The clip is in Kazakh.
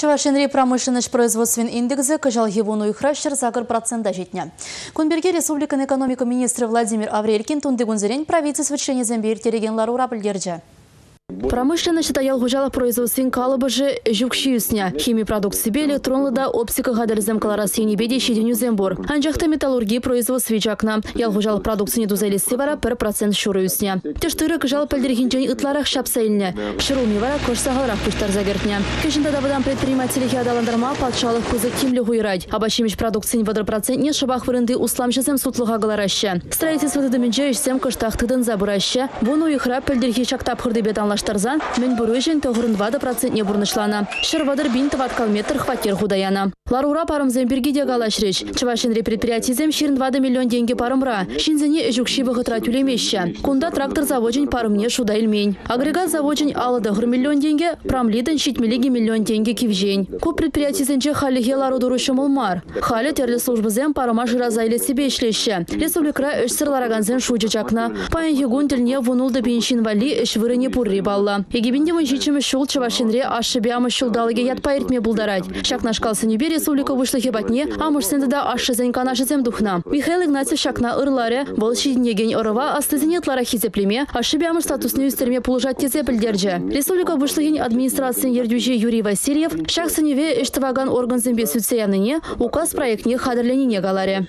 Чавашинри промышленность производствен индексы кыжал гевуну ихращер загыр процента жетне. Кунберге республикан экономика министрі Владимир Аврелькин тунды гунзерен правительство члене зембир ларура білдерді. Промышленность таял гужала производствен калыбыжы жүкшиюсня. Химия продукции электронлы да оптика гадарзем каларасыни беде шеденю зембор. Анжақта металлургии производстве жакна. Ял гужала продукцияны дузайлесе вара 1% шуруюсня. Тештыры кыжал пәлдергенжен ытларах шапсайыльне. Шыруми вара кошсағалырақ пуштар загертня. Кешінде давыдан предприниматели хиадаландырма патшалық кузы кимлі хуйрать. Абашимич продукцияны вадыр процентне шабах вырынды усламшызем сутлыға галараща. Строительство тыдымінже ішсем кыштақ тыдын забыраща. Буну ихра пәлдерге шактап хырды бетанлаштарзан, мен бурыжен тоғырын вады процентне бурнышлана. Шырвадыр бин тываткал метр хватер худаяна. Ларура парымзем биргиде галашрич. Чывашинри предприятизем ширин 2 миллион деньги парымра. Шинзене эжукши выхытра тюлемеща. Кунда трактор заводин парымне шуда илмень. Агрегат заводин алады 1 миллион деньги, прамлиден щитмелиги миллион деньги кивжень. Ку предприятизенче халихе лару дурушым улмар. Халі терлі службызем парыма жыраза иле себе ишлеще. Республикра өш сырлараганзен шуджы чакна. Паян хигун тілне вунулды беншин вали эш вырыне пурри балла. Егебінде мын жичімі шул чывашинре ашшыбе амыш шулдалыге ятпа иртме булдарать. Шакна шкалсын юбе республика вышлы амыш сенді да ашшызен канашызем духна. Михаил Игнатьев шакна ырларе, бол шидинеген ырыва астызене тлара хизеплеме, ашшыбе амыш статусны үстерме пулужат тезе білдерже. Республика вышлыген администрациян ердюже Юрий Васильев, шак сыневе эштываган орган зембе сүтсеяныне, указ проектне хадырленіне галаре.